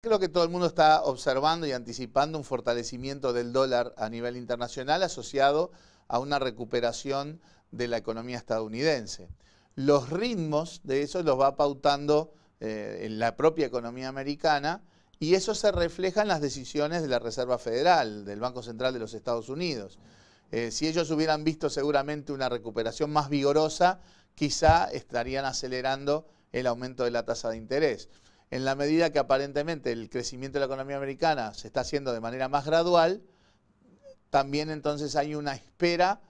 Creo que todo el mundo está observando y anticipando un fortalecimiento del dólar a nivel internacional asociado a una recuperación de la economía estadounidense. Los ritmos de eso los va pautando eh, la propia economía americana y eso se refleja en las decisiones de la Reserva Federal, del Banco Central de los Estados Unidos. Eh, si ellos hubieran visto seguramente una recuperación más vigorosa, quizá estarían acelerando el aumento de la tasa de interés. En la medida que aparentemente el crecimiento de la economía americana se está haciendo de manera más gradual, también entonces hay una espera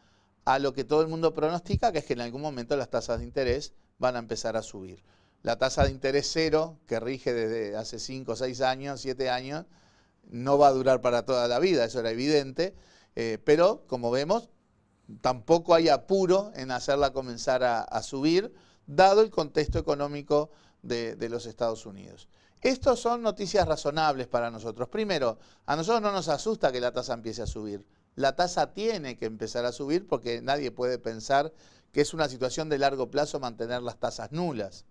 a lo que todo el mundo pronostica, que es que en algún momento las tasas de interés van a empezar a subir. La tasa de interés cero, que rige desde hace 5, 6 años, 7 años, no va a durar para toda la vida, eso era evidente, eh, pero como vemos, tampoco hay apuro en hacerla comenzar a, subir, dado el contexto económico de, los Estados Unidos. Estas son noticias razonables para nosotros. Primero, a nosotros no nos asusta que la tasa empiece a subir. La tasa tiene que empezar a subir porque nadie puede pensar que es una situación de largo plazo mantener las tasas nulas.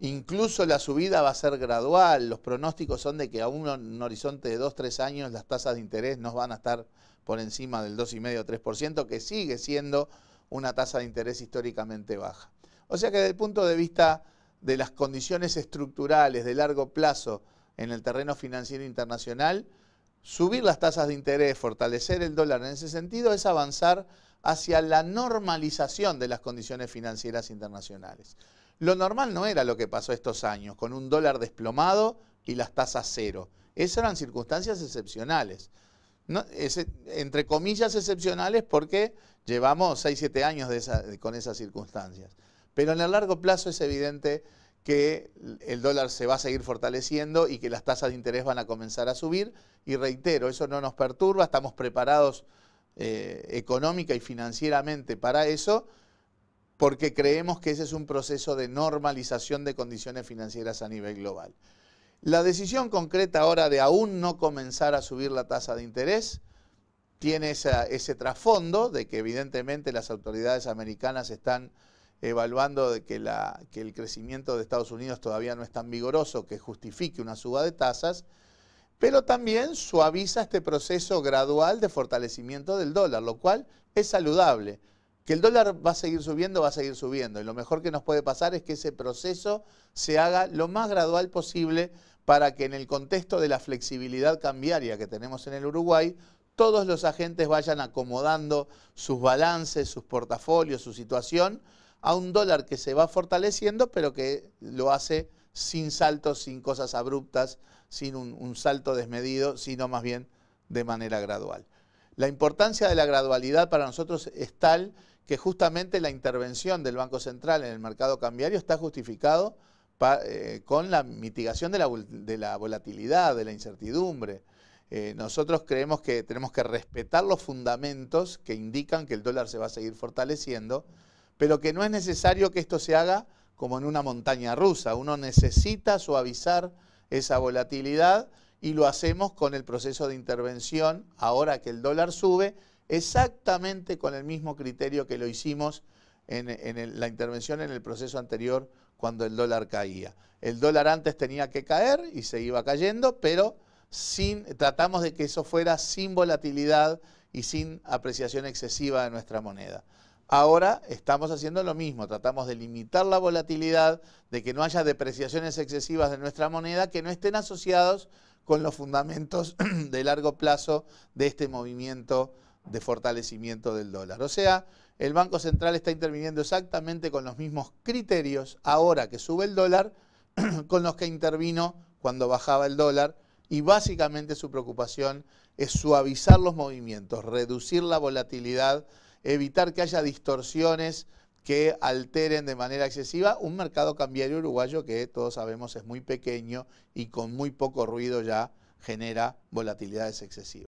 Incluso la subida va a ser gradual. Los pronósticos son de que a un horizonte de 2-3 años las tasas de interés no van a estar por encima del 2,5-3%, que sigue siendo una tasa de interés históricamente baja. O sea que desde el punto de vista de las condiciones estructurales de largo plazo en el terreno financiero internacional, subir las tasas de interés, fortalecer el dólar en ese sentido es avanzar hacia la normalización de las condiciones financieras internacionales. Lo normal no era lo que pasó estos años, con un dólar desplomado y las tasas cero. Esas eran circunstancias excepcionales. entre comillas excepcionales porque llevamos 6, 7 años con esas circunstancias. Pero en el largo plazo es evidente que el dólar se va a seguir fortaleciendo y que las tasas de interés van a comenzar a subir. Y reitero, eso no nos perturba, estamos preparados eh, económica y financieramente para eso porque creemos que ese es un proceso de normalización de condiciones financieras a nivel global. La decisión concreta ahora de aún no comenzar a subir la tasa de interés tiene ese trasfondo de que evidentemente las autoridades americanas están evaluando de que, el crecimiento de Estados Unidos todavía no es tan vigoroso que justifique una suba de tasas, pero también suaviza este proceso gradual de fortalecimiento del dólar, lo cual es saludable. Que el dólar va a seguir subiendo, va a seguir subiendo. Y lo mejor que nos puede pasar es que ese proceso se haga lo más gradual posible para que en el contexto de la flexibilidad cambiaria que tenemos en el Uruguay, todos los agentes vayan acomodando sus balances, sus portafolios, su situación a un dólar que se va fortaleciendo, pero que lo hace sin saltos, sin cosas abruptas, sin un, salto desmedido, sino más bien de manera gradual. La importancia de la gradualidad para nosotros es tal que justamente la intervención del Banco Central en el mercado cambiario está justificado eh, con la mitigación de la, volatilidad, de la incertidumbre. Eh, nosotros creemos que tenemos que respetar los fundamentos que indican que el dólar se va a seguir fortaleciendo, pero que no es necesario que esto se haga como en una montaña rusa. Uno necesita suavizar esa volatilidad y lo hacemos con el proceso de intervención ahora que el dólar sube exactamente con el mismo criterio que lo hicimos en, la intervención en el proceso anterior cuando el dólar caía. El dólar antes tenía que caer y se iba cayendo, pero sin, tratamos de que eso fuera sin volatilidad y sin apreciación excesiva de nuestra moneda. Ahora estamos haciendo lo mismo, tratamos de limitar la volatilidad, de que no haya depreciaciones excesivas de nuestra moneda que no estén asociados con los fundamentos de largo plazo de este movimiento de fortalecimiento del dólar. O sea, el Banco Central está interviniendo exactamente con los mismos criterios ahora que sube el dólar con los que intervino cuando bajaba el dólar y básicamente su preocupación es suavizar los movimientos, reducir la volatilidad, evitar que haya distorsiones que alteren de manera excesiva un mercado cambiario uruguayo que todos sabemos es muy pequeño y con muy poco ruido ya genera volatilidades excesivas.